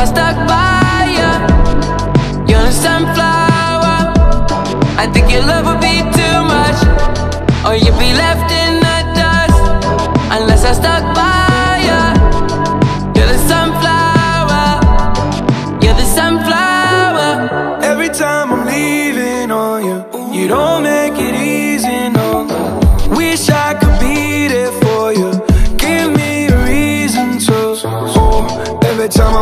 I stuck by you. You're a sunflower. I think your love would be too much, or you'd be left in the dust unless I stuck by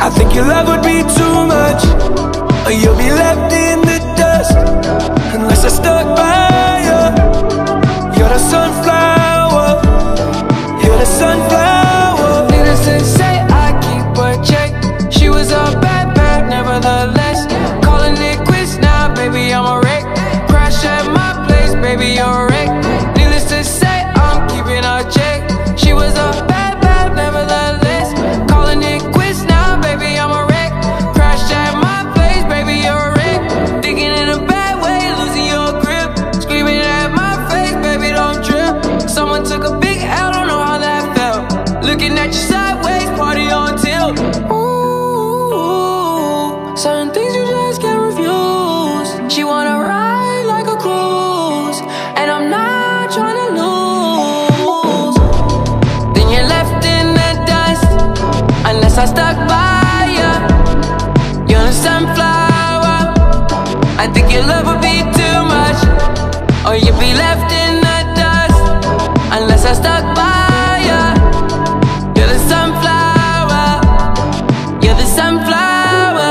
I think your love would be too much, or you'll be left in the dust. Unless I stuck a sunflower. I think your love would be too much, or you'd be left in the dust, unless I stuck by you. You're the sunflower. You're the sunflower.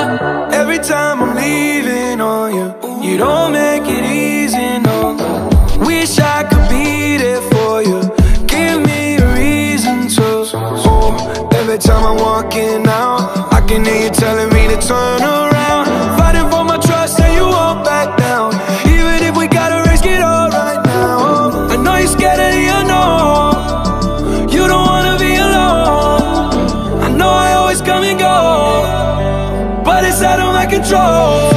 Every time I'm leaving on you, you don't make it easy, no. Wish I could be there for you. Give me a reason to. Oh, every time I'm walking control.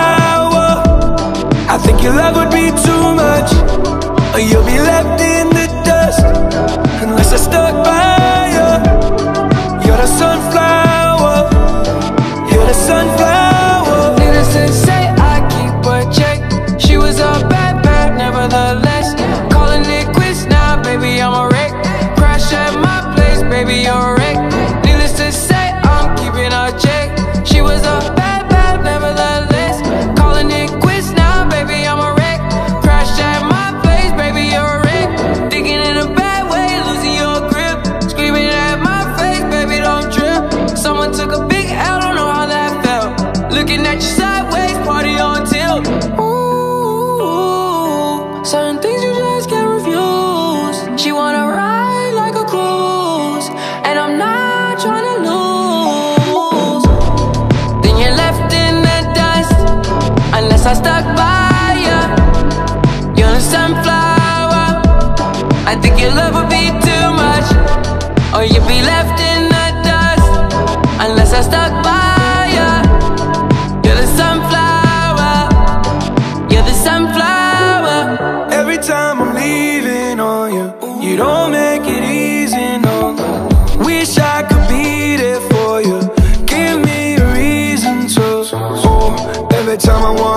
Your love would be too much, unless I stuck by you. You're a sunflower. I think your love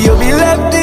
you'll be left